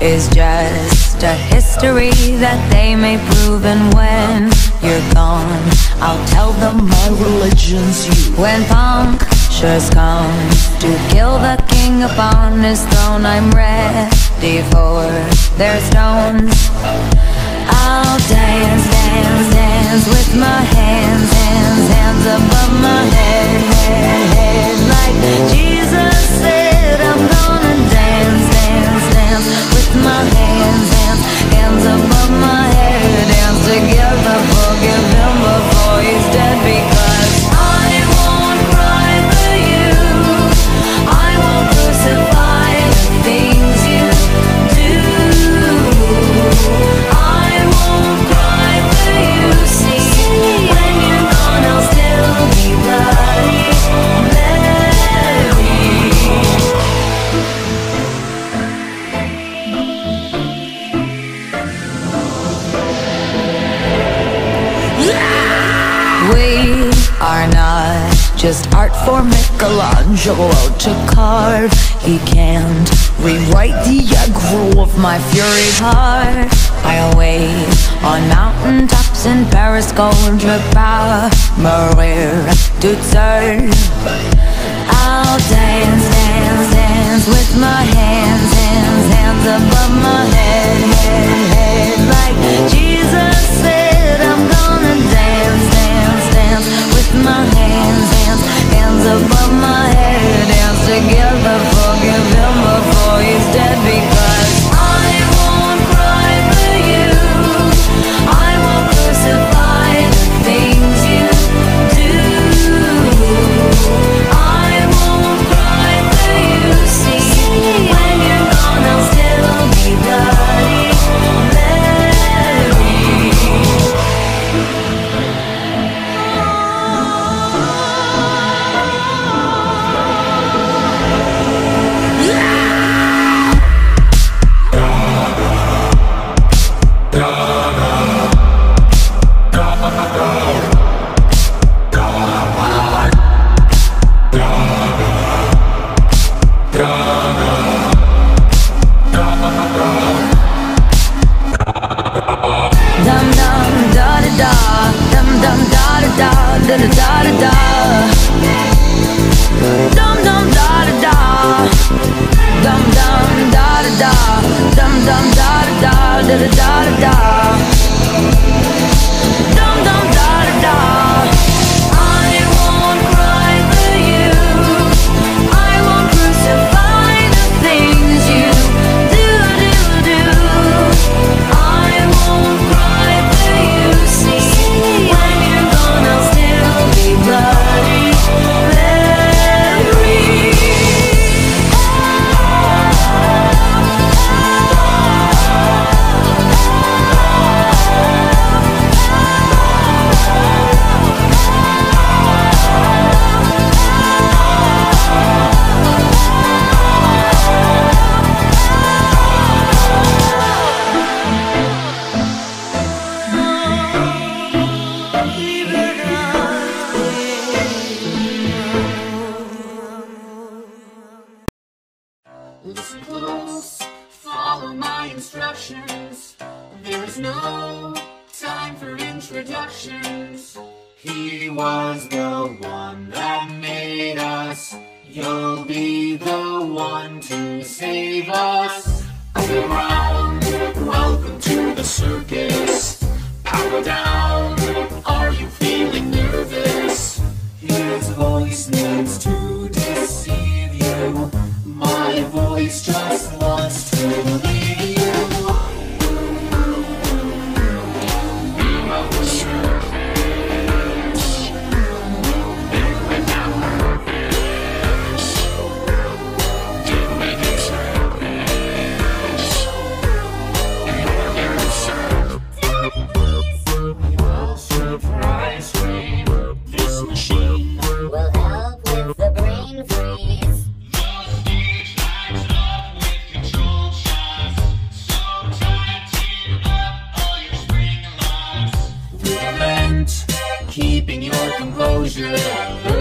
is just a history that they may prove. And when you're gone, I'll tell them my religion's you. When punctures come to kill the king upon his throne, I'm ready for their stones. I'll dance, dance, dance with my hands, hands, hands above my head, head, head. Like Jesus Michelangelo to carve. He can't rewrite the aggro of my fury heart. I'll wait on mountain tops in Paris, Golden Power, Maria to turn. I'll dance, dance, dance with my hands, the one that made us. You'll be the one to save us. Around, welcome to the circus. Power down, are you feeling nervous? His voice needs to deceive you. My voice just keeping your composure.